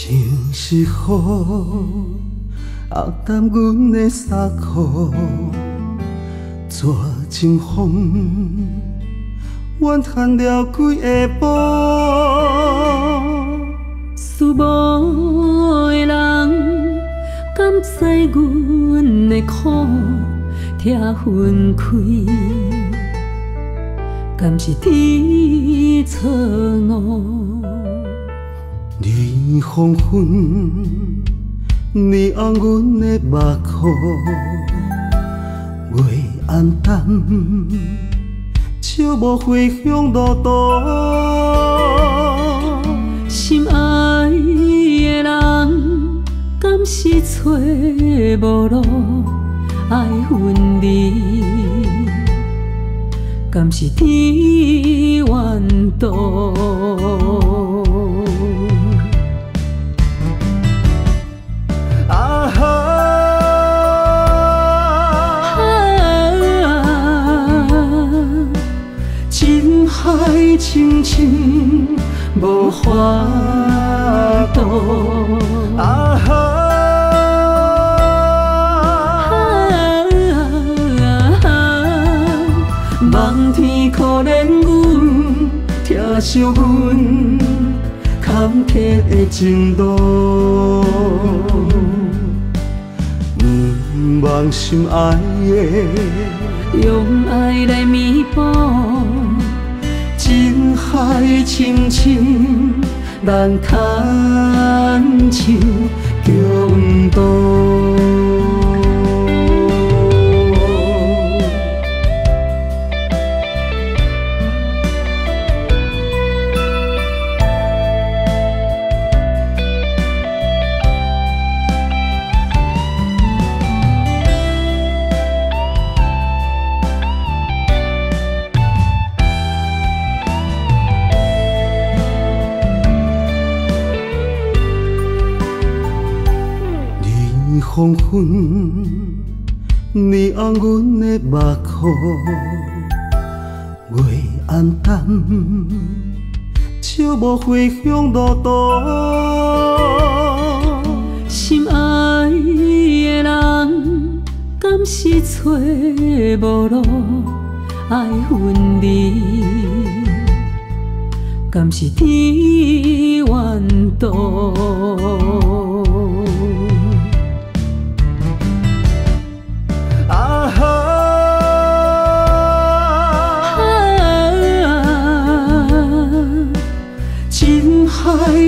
像是雨，压淡阮的衫裤，蛇情风，怨叹了几下晡。思慕的人，敢知阮的苦，拆分开，敢是天错误？日黄昏，你红阮的目眶，月暗淡，笑无花香路途。心爱的人，敢是找无路爱分离？敢是天怨妒？深深无法度，啊哈！望天可怜阮，疼惜阮坎坷的情路，毋望心爱的用爱来弥补。海深深，人牵手共渡。黄昏，你红阮的目眶，月暗淡，笑无花香路途。心爱的人，敢是找无路爱分离？敢是天怨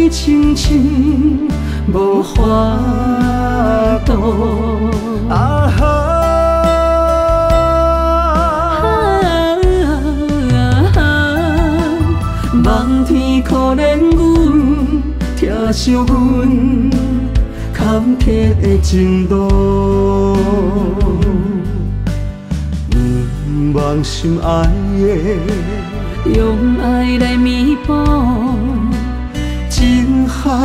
妒？深深无法度，啊哈！望天可怜阮，疼惜阮坎坷的情路，毋忘心爱的用爱来弥补。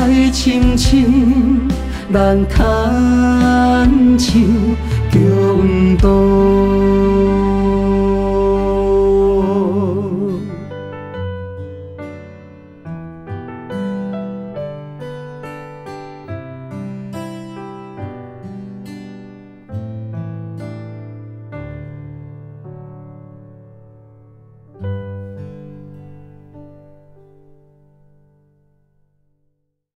爱深深，人牵手。